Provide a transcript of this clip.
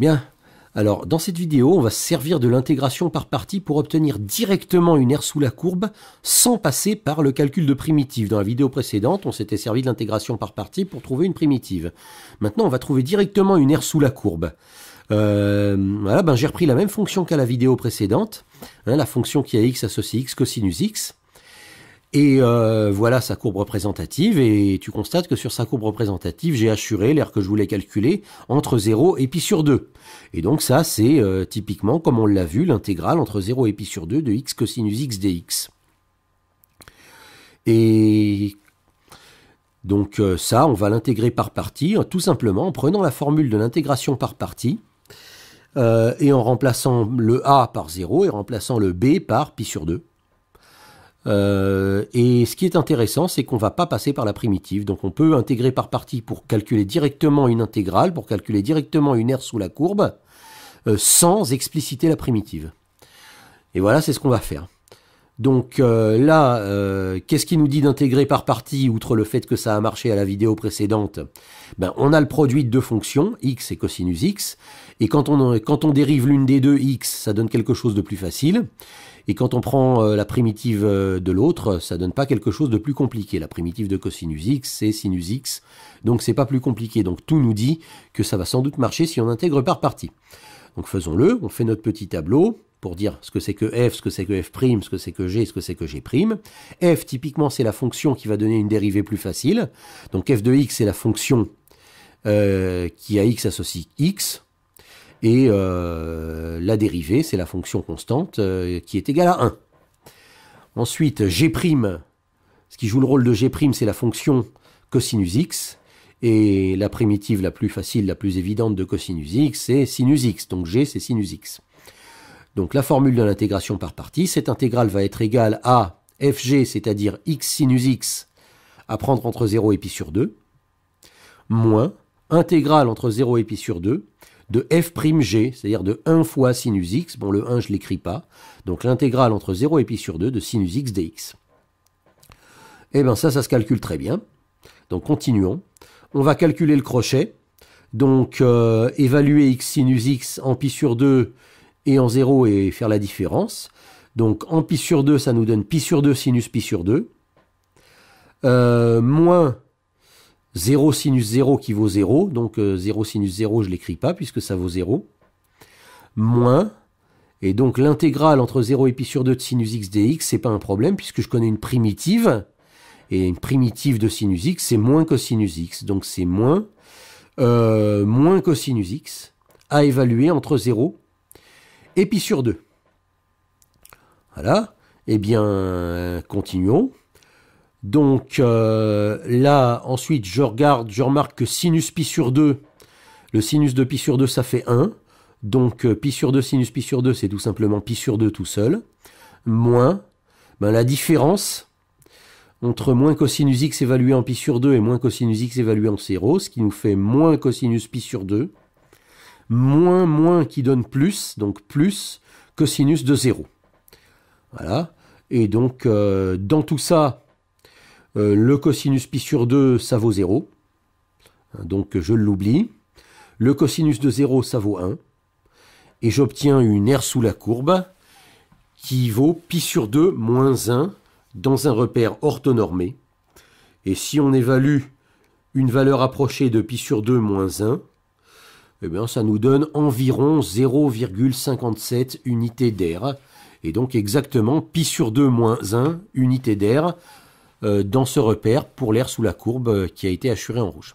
Bien. Alors, dans cette vidéo, on va se servir de l'intégration par partie pour obtenir directement une aire sous la courbe sans passer par le calcul de primitive. Dans la vidéo précédente, on s'était servi de l'intégration par partie pour trouver une primitive. Maintenant, on va trouver directement une aire sous la courbe. Euh, voilà, ben j'ai repris la même fonction qu'à la vidéo précédente, hein, la fonction qui a x associé x cosinus x. Et euh, voilà sa courbe représentative, et tu constates que sur sa courbe représentative, j'ai assuré l'air que je voulais calculer entre 0 et pi sur 2. Et donc ça, c'est euh, typiquement, comme on l'a vu, l'intégrale entre 0 et pi sur 2 de x cosinus x dx. Et donc euh, ça, on va l'intégrer par partie, tout simplement en prenant la formule de l'intégration par partie, et en remplaçant le a par 0, et remplaçant le b par pi sur 2. Euh, et ce qui est intéressant, c'est qu'on ne va pas passer par la primitive. Donc on peut intégrer par partie pour calculer directement une intégrale, pour calculer directement une aire sous la courbe, euh, sans expliciter la primitive. Et voilà, c'est ce qu'on va faire. Donc euh, là, qu'est-ce qui nous dit d'intégrer par partie, outre le fait que ça a marché à la vidéo précédente? Ben, On a le produit de deux fonctions, x et cosinus x, et quand on, quand on dérive l'une des deux x, ça donne quelque chose de plus facile. Et quand on prend euh, la primitive euh, de l'autre, ça donne pas quelque chose de plus compliqué. La primitive de cosinus x, c'est sinus x, donc c'est pas plus compliqué. Donc tout nous dit que ça va sans doute marcher si on intègre par partie. Donc faisons-le, on fait notre petit tableau pour dire ce que c'est que f, ce que c'est que f', ce que c'est que g, ce que c'est que g'. f, typiquement, c'est la fonction qui va donner une dérivée plus facile. Donc f de x, c'est la fonction euh, qui a x associe x. Et euh, la dérivée, c'est la fonction constante euh, qui est égale à 1. Ensuite, g', ce qui joue le rôle de g', c'est la fonction cosinus x. Et la primitive la plus facile, la plus évidente de cosinus x, c'est sinus x. Donc g, c'est sinus x. Donc la formule de l'intégration par partie, cette intégrale va être égale à fg, c'est-à-dire x sinus x, à prendre entre 0 et pi sur 2, moins intégrale entre 0 et pi sur 2, de f'g, c'est-à-dire de 1 fois sinus x, bon le 1 je l'écris pas, donc l'intégrale entre 0 et pi sur 2 de sinus x dx. Eh bien ça, ça se calcule très bien. Donc continuons. On va calculer le crochet. Donc euh, évaluer x sinus x en pi sur 2 et en 0 et faire la différence. Donc en pi sur 2, ça nous donne pi sur 2 sinus pi sur 2. Euh, moins 0 sinus 0 qui vaut 0, donc 0 euh, sinus 0 je ne l'écris pas puisque ça vaut 0, moins, et donc l'intégrale entre 0 et pi sur 2 de sinus x dx, c'est pas un problème puisque je connais une primitive, et une primitive de sinus x, c'est moins cosinus x, donc c'est moins, euh, moins cosinus x, à évaluer entre 0 et pi sur 2. Voilà, eh bien, continuons. Donc euh, là, ensuite, je regarde, je remarque que sinus pi sur 2, le sinus de pi sur 2, ça fait 1. Donc euh, pi sur 2, sinus pi sur 2, c'est tout simplement pi sur 2 tout seul. Moins, ben, la différence entre moins cosinus x évalué en pi sur 2 et moins cosinus x évalué en 0, ce qui nous fait moins cosinus pi sur 2, moins moins qui donne plus, donc plus cosinus de 0. Voilà. Et donc, euh, dans tout ça, euh, le cosinus pi sur 2, ça vaut 0. Donc je l'oublie. Le cosinus de 0, ça vaut 1. Et j'obtiens une aire sous la courbe qui vaut pi sur 2 moins 1 dans un repère orthonormé. Et si on évalue une valeur approchée de pi sur 2 moins 1, eh bien, ça nous donne environ 0,57 unités d'air. Et donc exactement pi sur 2 moins 1 unités d'air dans ce repère pour l'air sous la courbe euh, qui a été assuré en rouge.